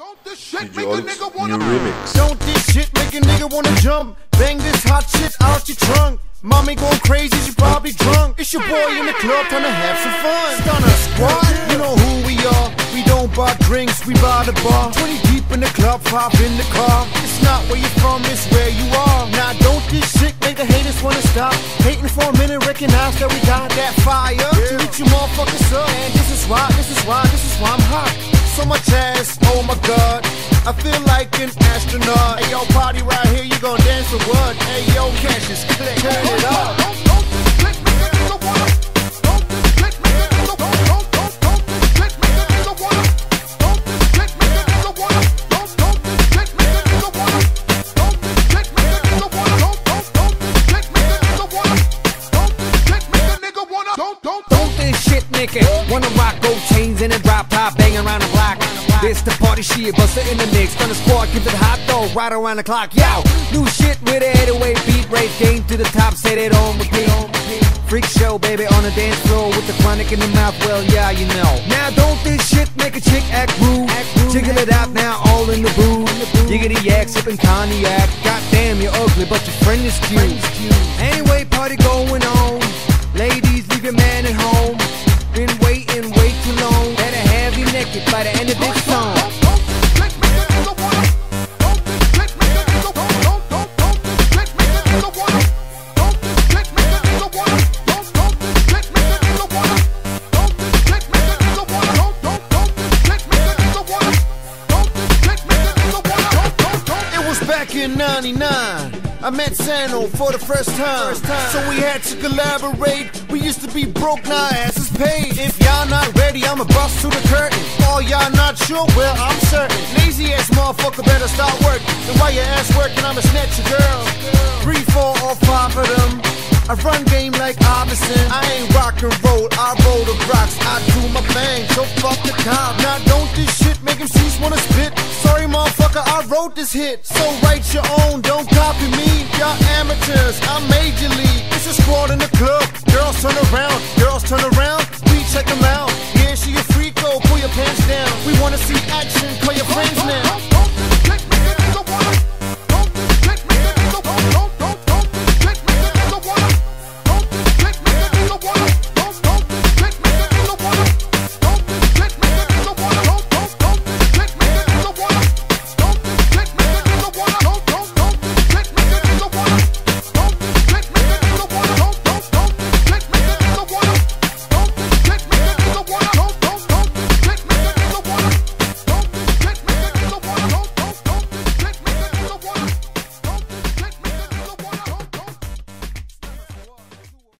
Don't this shit make a nigga wanna remix. Don't this shit make a nigga wanna jump? Bang this hot shit out your trunk. Mommy going crazy, she probably drunk. It's your boy in the club trying to have some fun. Stunner squad, you know who we are. We don't buy drinks, we buy the bar. 20 deep in the club, five in the car. It's not where you're from, it's where you are. Now don't this shit make the haters wanna stop. Hating for a minute, recognize that we got that fire. To reach you motherfuckers up. And this is why, this is why, this is why I'm hot. So much ass, oh my god. I feel like an astronaut. Hey yo, party right here, you gon' dance for what? Hey yo, Cassius, click, turn it up. Don't, don't this shit make a nigga wanna. Don't this shit make a nigga wanna. Don't, don't, don't this shit make a nigga wanna. Don't this shit make a nigga wanna. Don't, don't this shit make a nigga wanna. Don't this shit make a nigga wanna. Don't, don't, don't this shit make a wanna. Don't this shit make a nigga wanna. Don't, don't, don't. Don't this shit nigga Wanna rock gold This the party shit Buster in the mix. Thunder squad keep it hot though Right around the clock. Yo New shit with a 808 beat. Race game to the top Set it on repeat. Freak show baby on the dance floor With the chronic in the mouth. Well yeah you know. Now don't this shit make a chick act rude? Jiggle it out now all in the booth. Giggity yak sipping cognac. Goddamn you're ugly but your friend is cute. Anyway party going naked by the end of this song. Back in 99. I met Sano for the first time. So we had to collaborate. We used to be broke, now ass is paid. If y'all not ready, I'ma bust through the curtain. All y'all not sure, well, I'm certain. Lazy ass motherfucker better start working. And while your ass working, I'ma snatch your girl. Three, four, or five of them. I run game like Iverson. I ain't rock and roll, I roll the rocks. I do my thing, so fuck the cop. Now don't this shit make MCs wanna spit. Wrote this hit. So write your own, don't copy me. Y'all amateurs, I'm major league. It's a squad in the club. Girls turn around, girls turn around. We check them out. Yeah, she a freak, oh, pull your pants down. We wanna see action, call.